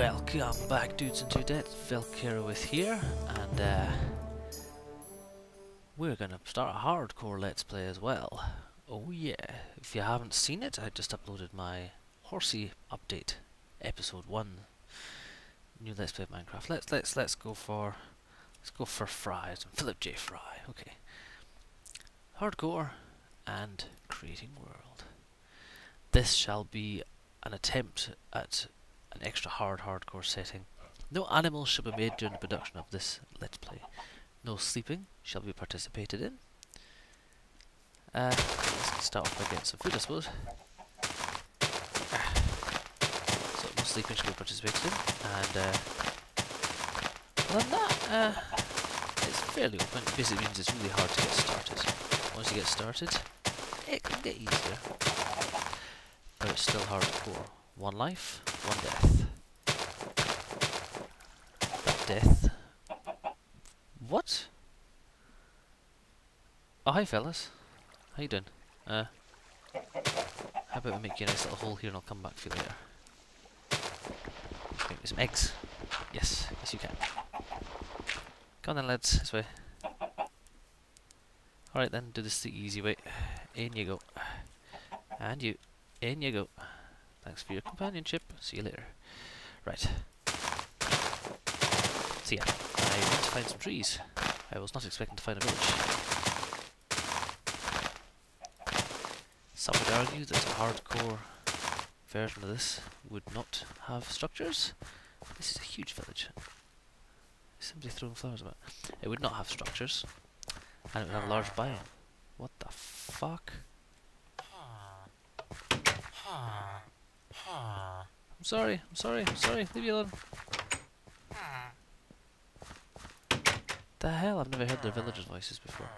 Welcome back dudes and dudettes, Velkairiwyth here, and uh, we're gonna start a hardcore let's play as well. Oh yeah, if you haven't seen it, I just uploaded my Horsey update, episode 1, new let's play Minecraft. Let's, let's, let's go for, let's go for Fries, Philip J. Fry, okay. Hardcore and creating world. This shall be an attempt at an extra hard hardcore setting. No animals shall be made during the production of this Let's Play. No sleeping shall be participated in. Uh, let's start off by getting some food, I suppose. So no sleeping shall be participated in, and uh, other than that, uh, it's fairly open. It basically means it's really hard to get started. Once you get started, it can get easier, but it's still hardcore. One life, one death. Death. What? Oh, hi fellas. How you doing? Uh, how about we make you a nice little hole here and I'll come back for you later. Make me some eggs. Yes, yes you can. Come on then lads, this way. Alright then, do this the easy way. In you go. And you. In you go. Thanks for your companionship. See you later. Right. So yeah, I went to find some trees. I was not expecting to find a village. Some would argue that a hardcore version of this would not have structures. This is a huge village. Somebody throwing flowers about? It would not have structures. And it would have a large biome. What the fuck? I'm sorry, I'm sorry, I'm sorry, leave me alone. The hell, I've never heard the villagers' voices before.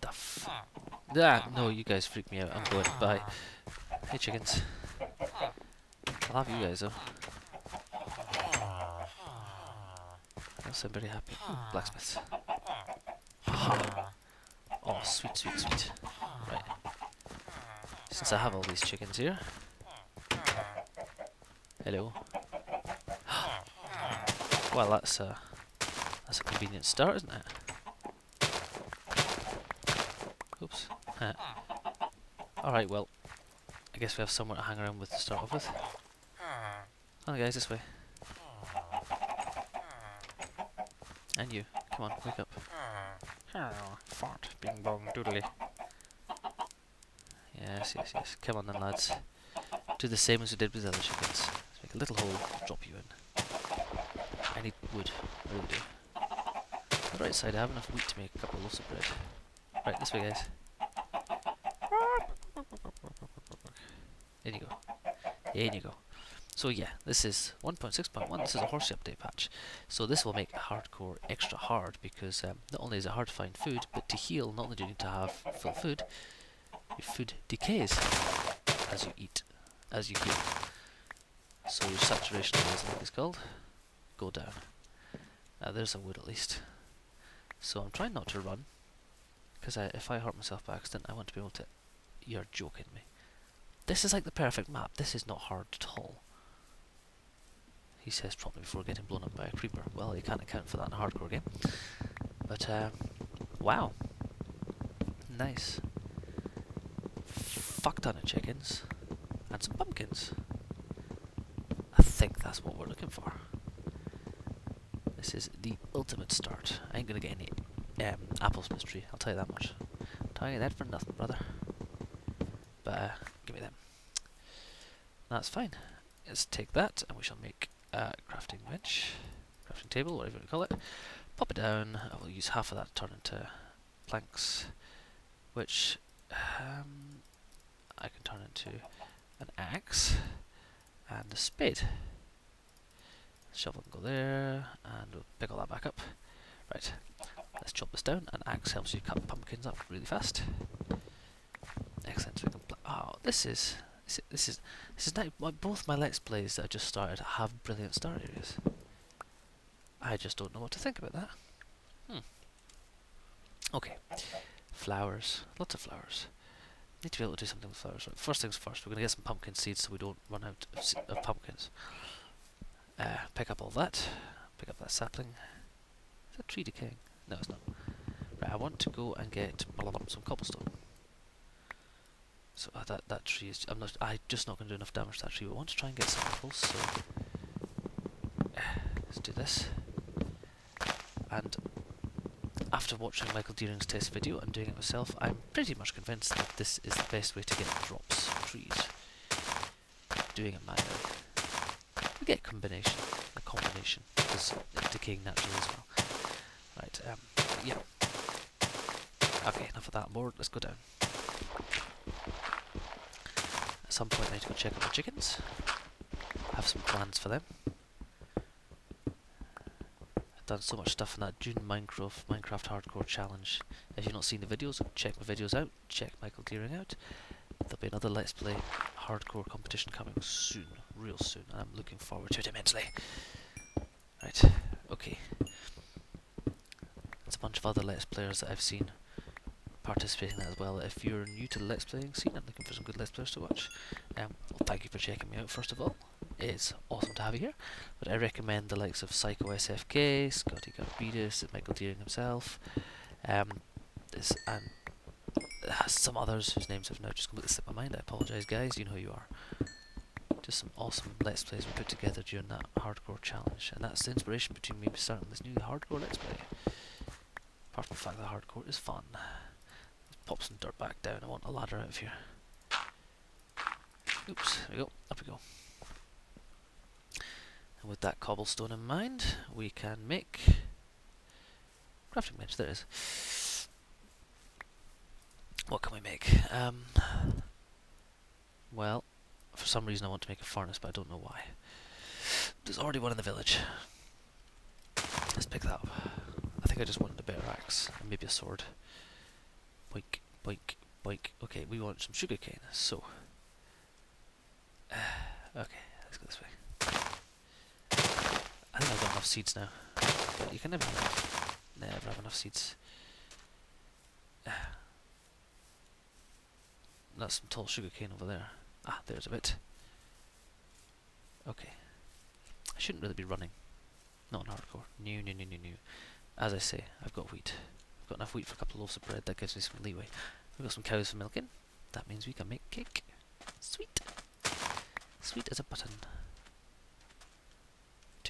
The f- Ah, no, you guys freak me out, I'm going, bye. Hey chickens. I love you guys though. Sound very happy. Ooh, blacksmiths. Oh, sweet, sweet, sweet. Since I have all these chickens here. Hello. well, that's a that's a convenient start, isn't it? Oops. Uh, Alright, well, I guess we have somewhere to hang around with to start off with. Oh, guys, this way. And you. Come on, wake up. Ah, fart. Bing bong doodly. Yes, yes, yes. Come on then, lads. Do the same as we did with the other chickens. Let's make a little hole, drop you in. I need wood. I really do. On the right side, I have enough wheat to make a couple of loaves of bread. Right, this way, guys. There you go. There you go. So yeah, this is 1.6.1, this is a Horsey update patch. So this will make hardcore extra hard because um, not only is it hard to find food, but to heal, not only do you need to have full food, food decays as you eat, as you heal. So your saturation levels, I think it's called, go down. Now there's a wood at least. So I'm trying not to run, because if I hurt myself by accident, I want to be able to... You're joking me. This is like the perfect map. This is not hard at all. He says promptly before getting blown up by a creeper. Well, you can't account for that in a hardcore game. But, um, wow. Nice. Fuck ton of chickens. And some pumpkins. I think that's what we're looking for. This is the ultimate start. I ain't gonna get any um, apples mystery, I'll tell you that much. I'm telling you that for nothing, brother. But, uh, give me them. That's fine. Let's take that, and we shall make a crafting bench, crafting table, whatever you call it. Pop it down. I will use half of that to turn into planks, which um, I can turn into an axe and a spade. Shovel can go there, and we'll pick all that back up. Right, let's chop this down. An axe helps you cut pumpkins up really fast. Excellent. We can oh, this is this, is this is now both my let's plays that I just started have brilliant start areas. I just don't know what to think about that. Hmm. Okay. Flowers. Lots of flowers. Need to be able to do something with flowers. Right, first things first, we're going to get some pumpkin seeds so we don't run out of, of pumpkins. Uh, pick up all that. Pick up that sapling. Is that tree decaying? No, it's not. Right, I want to go and get some cobblestone. So uh, that that tree is. I'm not. I just not going to do enough damage to that tree. But I want to try and get some apples. So uh, let's do this. And after watching Michael Deering's test video and doing it myself, I'm pretty much convinced that this is the best way to get drops trees. Doing it manually. We get combination, a combination, because it's decaying naturally as well. Right, um, yeah. Okay, enough of that board, let's go down. At some point I need to go check out the chickens. Have some plans for them done so much stuff in that June Minecraft Minecraft Hardcore Challenge. If you've not seen the videos, check my videos out. Check Michael Deering out. There'll be another Let's Play Hardcore competition coming soon, real soon. and I'm looking forward to it immensely. Right, okay. It's a bunch of other Let's Players that I've seen participating in that as well. If you're new to the Let's Playing scene, I'm looking for some good Let's Players to watch, um, well, thank you for checking me out first of all. It's awesome to have you here, but I recommend the likes of Psycho SFK, Scotty Garbides, Michael Deering himself, um, this, and uh, some others whose names have now just completely slipped my mind. I apologise, guys. You know who you are. Just some awesome Let's Plays we put together during that hardcore challenge, and that's the inspiration between me starting this new hardcore Let's Play. Apart from the fact that hardcore is fun. Let's pop some dirt back down. I want a ladder out of here. Oops, there we go. Up we go. And with that cobblestone in mind, we can make crafting bench. There it is. What can we make? Um, well, for some reason I want to make a furnace, but I don't know why. There's already one in the village. Let's pick that up. I think I just wanted a better axe and maybe a sword. Boink, boink, boink. Okay, we want some sugarcane, so... Uh, okay, let's go this way. I've got enough seeds now. But you can never have enough. Never have enough seeds. That's some tall sugarcane over there. Ah, there's a bit. Okay. I shouldn't really be running. Not in hardcore. New, new, new, new, new. As I say, I've got wheat. I've got enough wheat for a couple of loaves of bread. That gives me some leeway. We've got some cows for milking. That means we can make cake. Sweet. Sweet as a button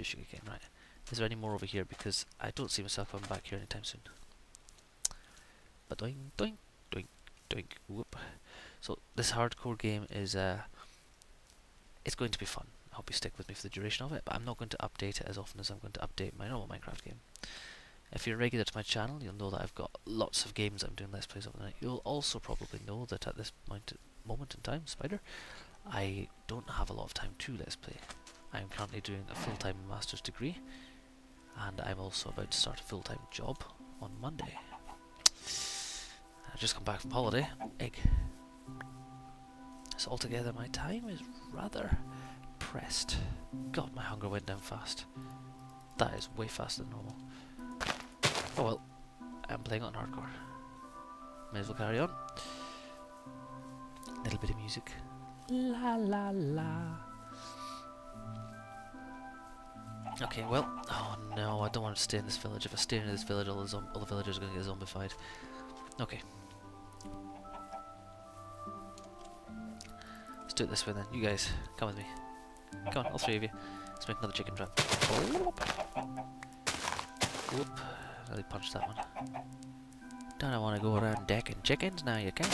sugarcane, right. Is there any more over here? Because I don't see myself coming back here anytime soon. But doink, doink, doink, doink, whoop. So this hardcore game is, uh, it's going to be fun. I hope you stick with me for the duration of it, but I'm not going to update it as often as I'm going to update my normal Minecraft game. If you're regular to my channel, you'll know that I've got lots of games I'm doing Let's Plays over the night. You'll also probably know that at this moment in time, Spider, I don't have a lot of time to Let's Play. I'm currently doing a full-time master's degree and I'm also about to start a full-time job on Monday. I've just come back from holiday. Egg. So altogether my time is rather pressed. God, my hunger went down fast. That is way faster than normal. Oh well, I'm playing on hardcore. May as well carry on. Little bit of music. La la la. Okay, well, oh no, I don't want to stay in this village. If I stay in this village, all the, all the villagers are going to get zombified. Okay. Let's do it this way then. You guys, come with me. Come on, all three of you. Let's make another chicken trap. Whoop. Really punched that one. Don't I want to go around decking chickens? Now you can.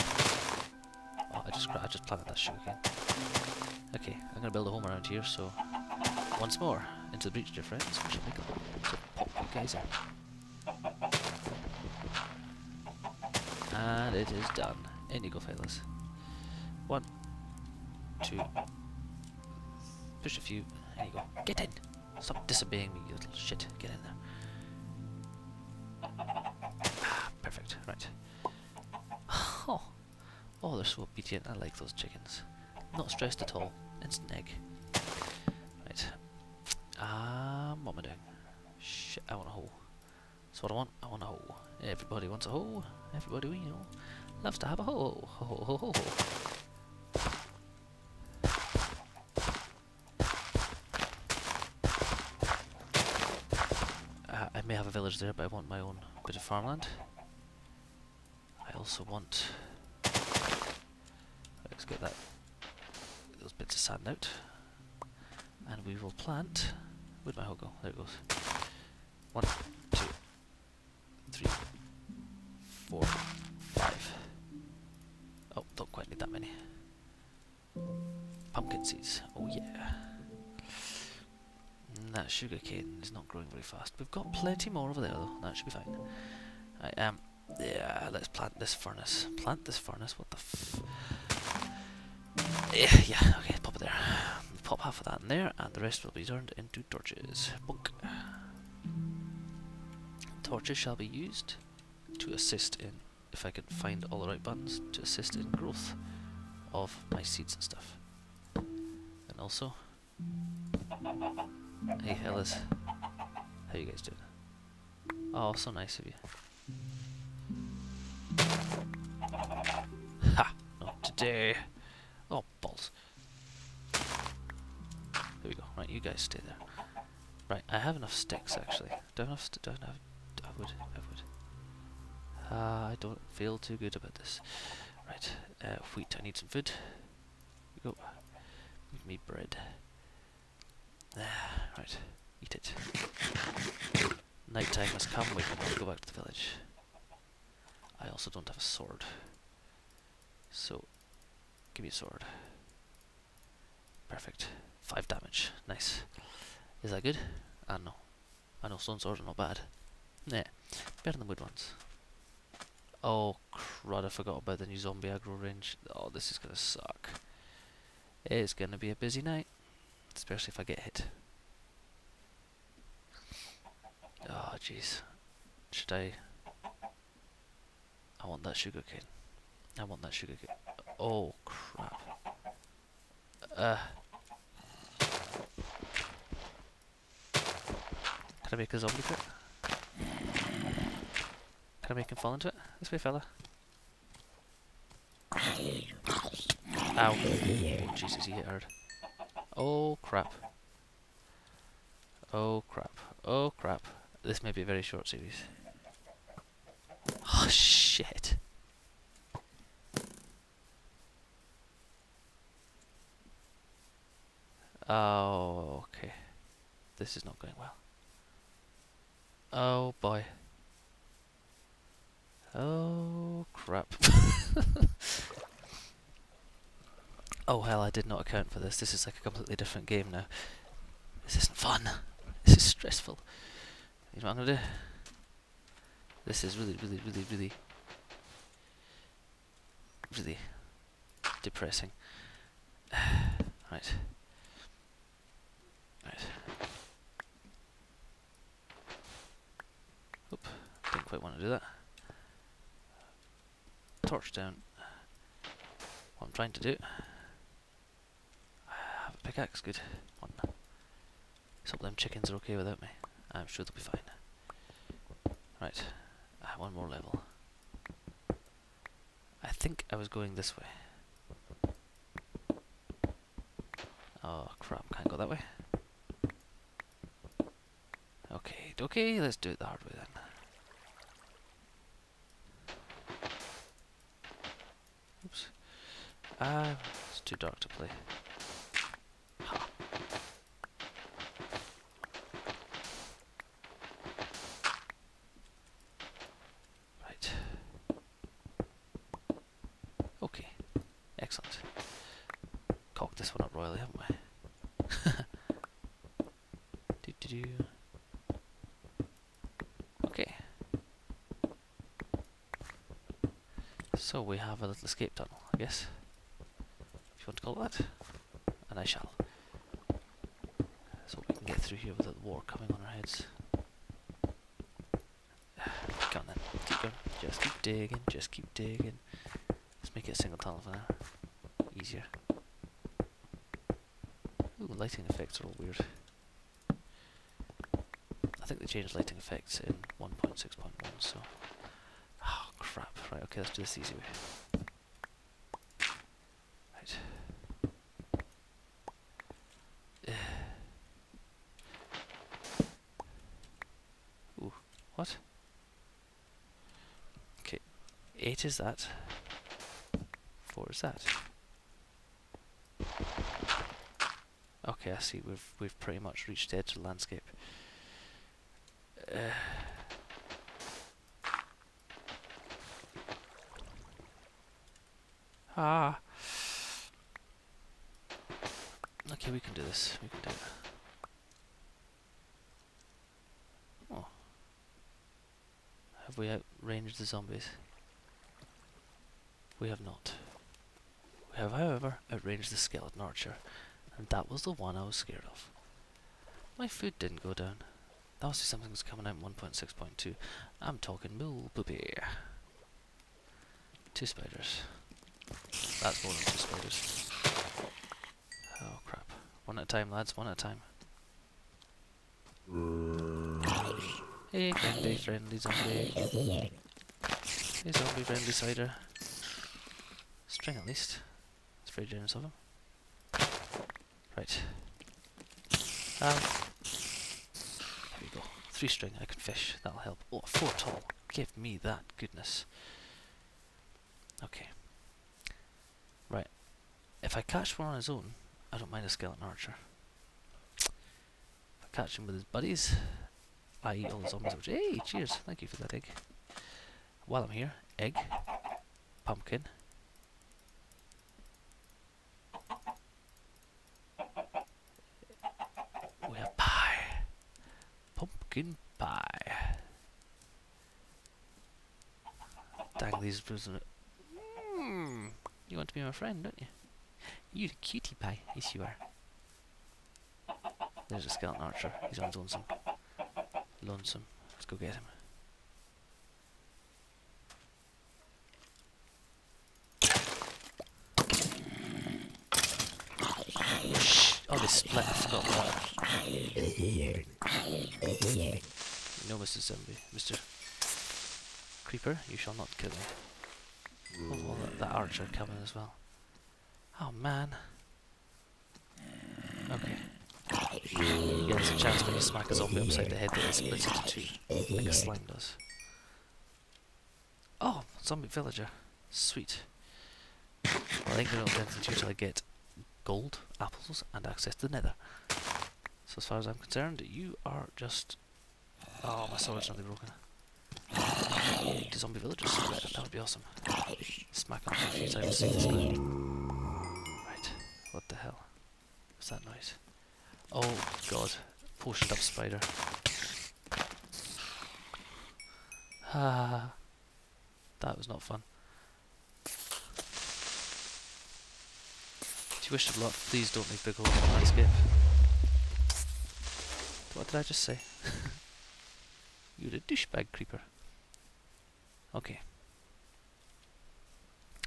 Oh, I just I just planted that sugar cane. Okay, I'm gonna build a home around here, so once more into the breach, dear friends. We shall make a pop you guys. And it is done. In you go, fellas. One, two. Push a few. There you go. Get in! Stop disobeying me, you little shit. Get in there. Ah, perfect. Right. Oh. Oh, they're so obedient. I like those chickens. Not stressed at all. Instant egg. Um, what am I doing? Shit, I want a hole. That's what I want. I want a hole. Everybody wants a hole. Everybody we know. loves to have a ho ho ho ho ho. ho. Uh, I may have a village there, but I want my own bit of farmland. I also want. Let's get that those bits of sand out, and we will plant. Where'd my hoe go? There it goes. One, two, three, four, five. Oh, don't quite need that many. Pumpkin seeds. Oh yeah. Mm, That sugar cane is not growing very fast. We've got plenty more over there though. That should be fine. I um yeah, let's plant this furnace. Plant this furnace. What the f? Yeah, yeah. Okay, pop it there. Pop half of that in there, and the rest will be turned into torches. Bonk. Torches shall be used to assist in, if I can find all the right buttons, to assist in growth of my seeds and stuff. And also, hey fellas, how you guys doing? Oh, so nice of you. Ha! Not today. Oh, balls. You guys stay there. Right, I have enough sticks actually. Do I have enough? Do I have? I would. I would. Uh, I don't feel too good about this. Right, uh, wheat. I need some food. Here we go. Give me bread. Ah, right, eat it. Night time has come. We can go back to the village. I also don't have a sword. So, give me a sword. Perfect. Five damage. Nice. Is that good? I know. I know stone swords are not bad. Nah. Better than wood ones. Oh crud, I forgot about the new zombie aggro range. Oh, this is gonna suck. It's gonna be a busy night. Especially if I get hit. Oh jeez. Should I I want that sugar cane. I want that sugar cane. Oh crap. Uh Can I make a zombie crit? Can I make him fall into it? This way, fella. Ow. Oh, Jesus, he hit hard. Oh, crap. Oh, crap. Oh, crap. This may be a very short series. Oh, shit. Oh, okay. This is not going well. Oh, boy. Oh, crap. oh, hell, I did not account for this. This is like a completely different game now. This isn't fun. This is stressful. You know what I'm going to do? This is really, really, really, really, really depressing. right. Right. Oop, didn't quite want to do that. Torch down. What I'm trying to do. I have a pickaxe, good. One. Some of them chickens are okay without me. I'm sure they'll be fine. Right. Ah, one more level. I think I was going this way. Oh crap, can't go that way. Okay, okay, let's do it the hard way then. Oops. Ah, it's Right. Okay. Excellent. Cocked this one up royally, haven't we? do do do. Okay. So we have a little escape tunnel, I guess. If you want to call that. And I shall. So we can get through here without the war coming on our heads. Come on then. Keep going. Just keep digging. Just keep digging. Let's make it a single tunnel for now. Easier. Ooh, lighting effects are all weird. I think they changed lighting effects in 1.6.1, so... Oh, crap. Right, Okay, let's do this easy way. 8 is that. 4 is that. Okay, I see. We've we've pretty much reached the edge of the landscape. Uh, ah. Okay, we can do this. We can do it. Oh. Have we outranged the zombies? We have not. We have, however, outranged the skeleton archer, and that was the one I was scared of. My food didn't go down. That must be something that's coming out in 1.6.2. I'm talking mule poopy. Two spiders. That's more than two spiders. Oh crap. One at a time, lads, one at a time. Hey, friendly, friendly zombie. Hey, zombie friendly cider. String at least. It's very generous of him. Right. Um, there we go. Three string, I can fish. That'll help. Oh, four tall. Give me that goodness. Okay. Right. If I catch one on his own, I don't mind a skeleton archer. If I catch him with his buddies, I eat all the zombies. Which, hey, cheers! Thank you for that egg. While I'm here, egg, pumpkin. We have pie. Pumpkin pie. Dang these prisoners. Mm, you want to be my friend, don't you? You're a cutie pie. Yes, you are. There's a skeleton archer. He's on lonesome. Lonesome. Let's go get him. Oh, they split. I forgot that. No, Mr. Zombie. Mr. Creeper, you shall not kill me. Oh, well, that, that archer coming as well. Oh, man. Okay. Yeah, there's a chance when you smack a zombie upside the head that it splits into two, like a slime does. Oh, zombie villager. Sweet. Well, I think they're not anything to till I get gold, apples, and access to the nether. So as far as I'm concerned, you are just... Oh, my sword's nearly broken. The zombie villagers, that would be awesome. Smack on see this guy. Right, what the hell? What's that noise? Oh god, potioned up spider. Ah, that was not fun. If you wish to luck, please don't make big holes in landscape. What did I just say? You're a douchebag creeper. Okay.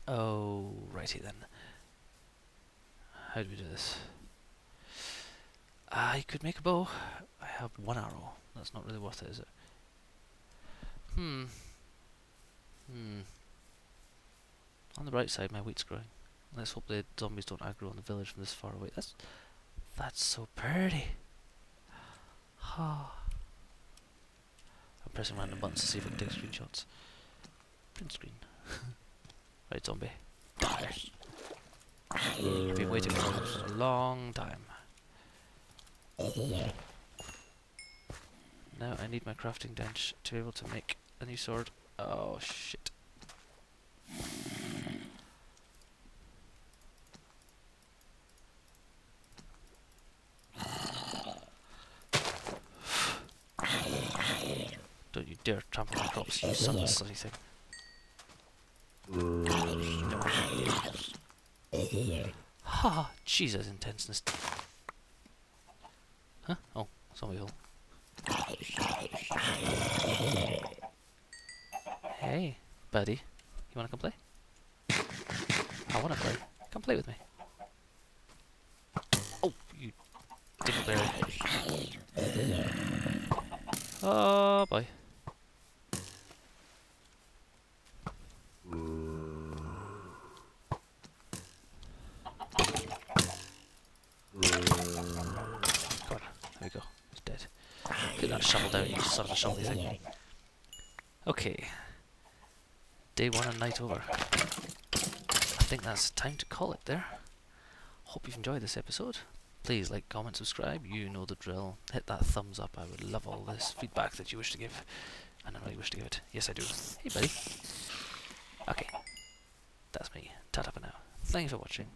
Oh, righty then. How do we do this? I could make a bow. I have one arrow. That's not really worth it, is it? Hmm. Hmm. On the right side, my wheat's growing. Let's hope the zombies don't aggro on the village from this far away. That's that's so pretty. Ah. I'm pressing random buttons to see if it takes screenshots. Print screen. right, zombie. Die. You've been waiting for this for a long time. Now I need my crafting bench to be able to make a new sword. Oh shit. Trample my crops, you son of a slutty thing. Ha! Jesus, intenseness. Huh? Oh, zombie hole. Hey, buddy. You wanna come play? I wanna play. Come play with me. Oh, you dingleberry. Oh boy. Shovel down, you son of a shovel thing. Okay. Day one and night over. I think that's time to call it there. Hope you've enjoyed this episode. Please like, comment, subscribe. You know the drill. Hit that thumbs up. I would love all this feedback that you wish to give. And I really wish to give it. Yes, I do. Hey, buddy. Okay. That's me. Ta-ta for now. Thanks for watching.